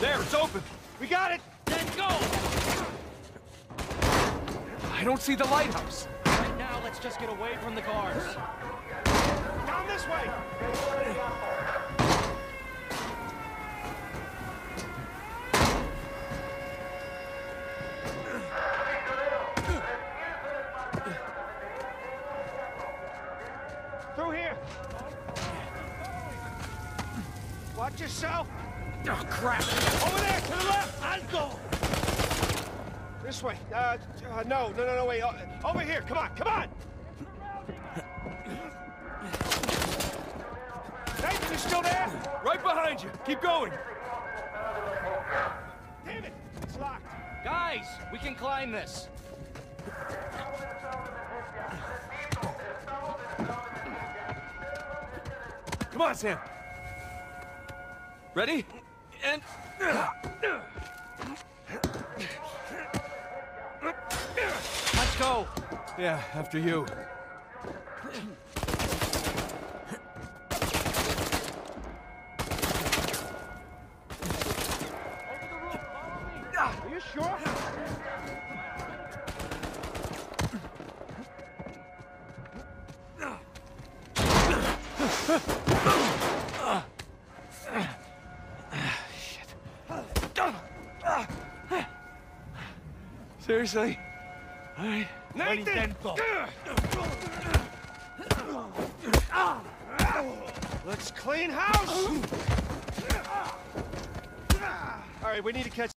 There, it's open. We got it! Then go! I don't see the lighthouse. Right now, let's just get away from the guards. Down this way! Through here! Watch yourself! Oh, crap. Over there, to the left! I'll go! This way. Uh, uh, no, no, no, no, wait. Uh, over here, come on, come on! Nathan, you still there? Right behind you. Keep going. Damn it! It's locked. Guys, we can climb this. Come on, Sam. Ready? And... Let's go. Yeah, after you. Are you sure? Seriously? All right. Nathan! Let's clean house! All right, we need to catch